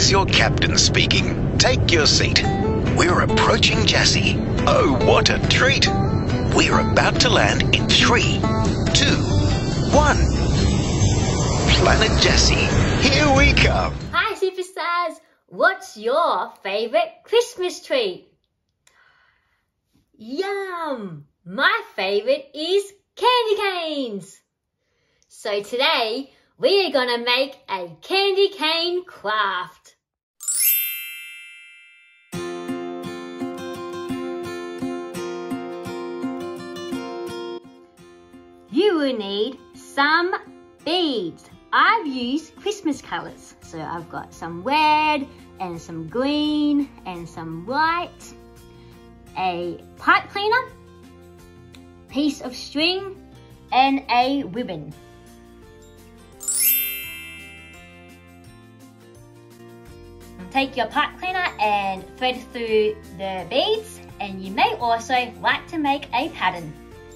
is your captain speaking. Take your seat. We're approaching Jassi. Oh, what a treat! We're about to land in three, two, one. Planet Jassi, here we come. Hi, superstars! What's your favorite Christmas treat? Yum! My favorite is candy canes. So today we are gonna make a candy cane craft. You will need some beads. I've used Christmas colours. So I've got some red and some green and some white, a pipe cleaner, piece of string and a ribbon. Take your pipe cleaner and thread through the beads and you may also like to make a pattern.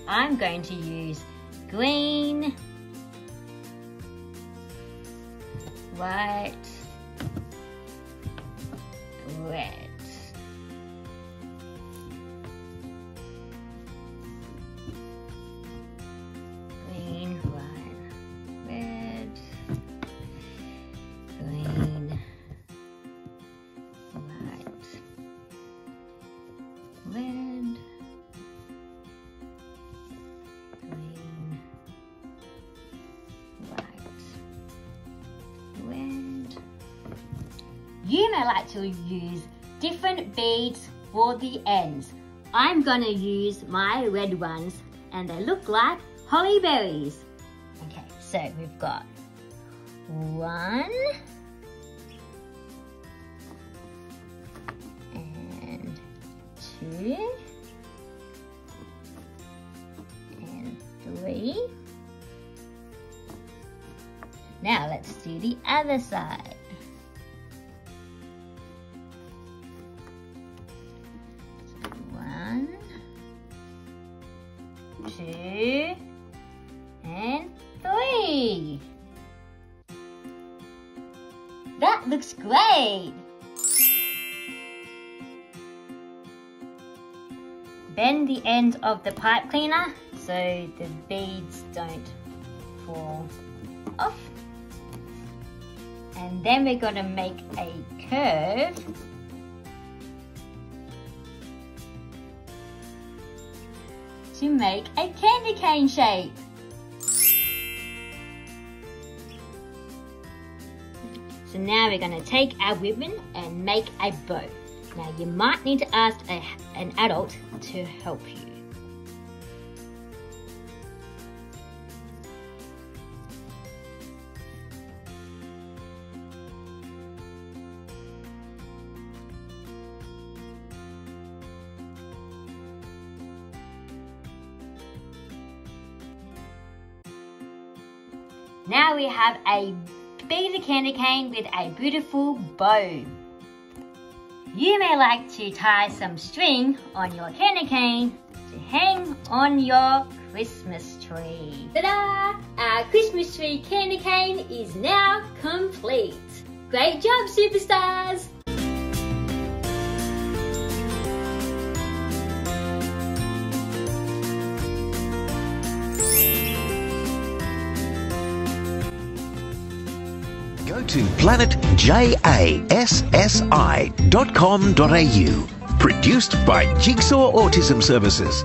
I'm going to use green, white, red. You may like to use different beads for the ends. I'm gonna use my red ones and they look like holly berries. Okay, so we've got one and two and three. Now let's do the other side. Two, and three. That looks great. Bend the end of the pipe cleaner so the beads don't fall off. And then we're going to make a curve to make a candy cane shape. So now we're going to take our ribbon and make a bow. Now you might need to ask a, an adult to help you. Now we have a beaded candy cane with a beautiful bow. You may like to tie some string on your candy cane to hang on your Christmas tree. Ta-da! Our Christmas tree candy cane is now complete. Great job, superstars! Go to planetjassi.com.au. Produced by Jigsaw Autism Services.